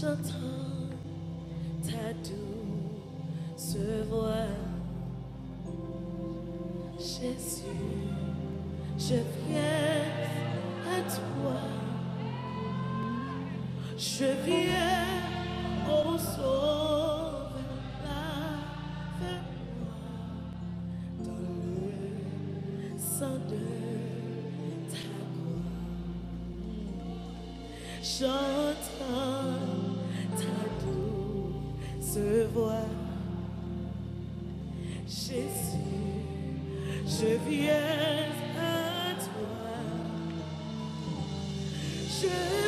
J'entends ta douce voix, Jésus, je viens à toi, je viens au sauve, lave-moi dans le sang de ta croix. J'entends se voit. Jésus, je viens à toi. Je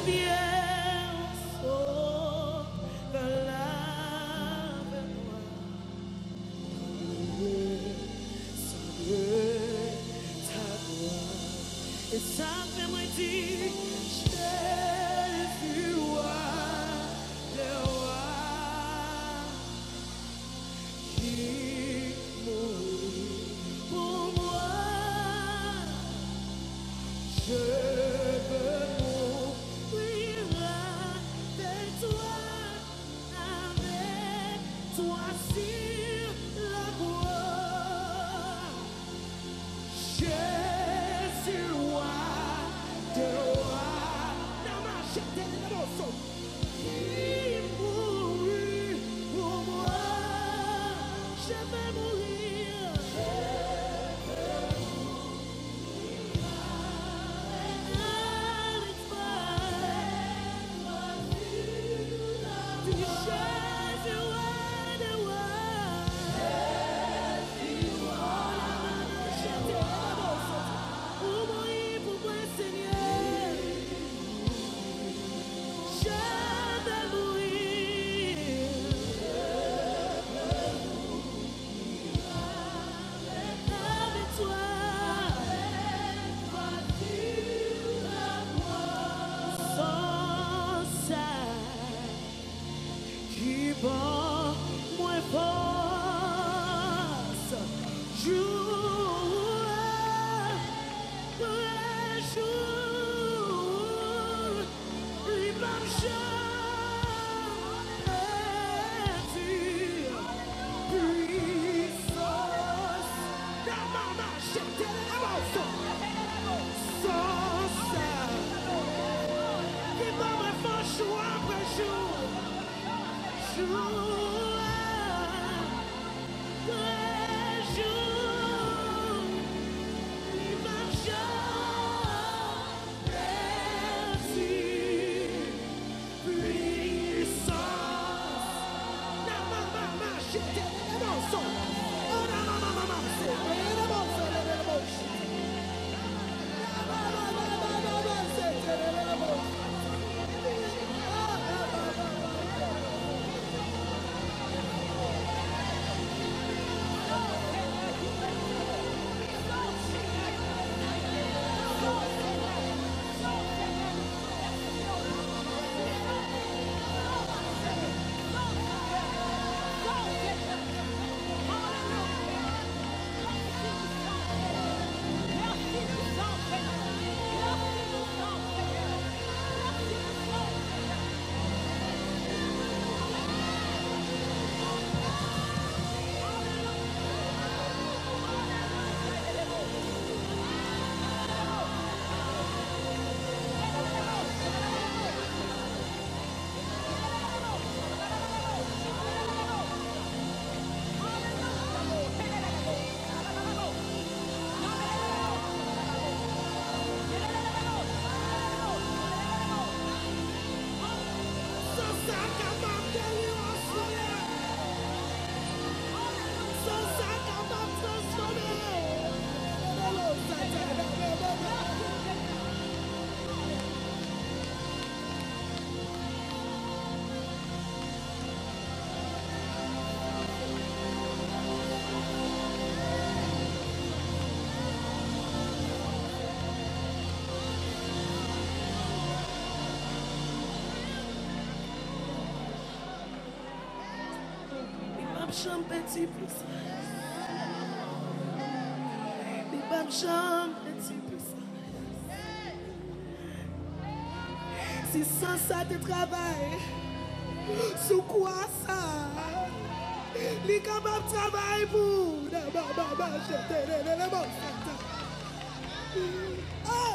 So Come on. jamais plus ça. Il ça. C'est sans ça de travail. Sous quoi ça? Les capables travaillent pour. Oh,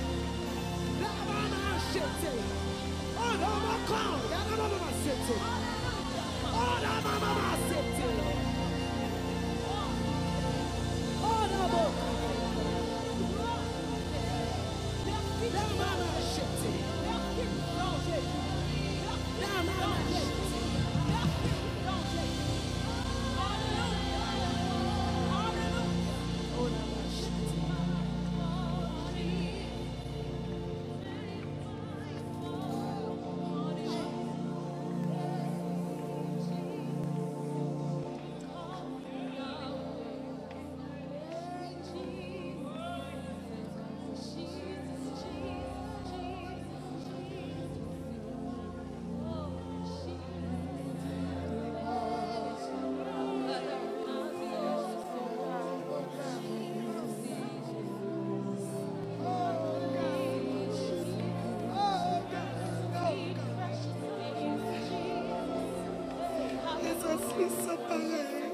shete. Ona makao, yana mama sete. so pareil.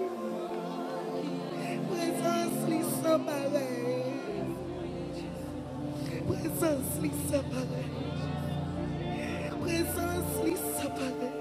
Prezans li so pareil.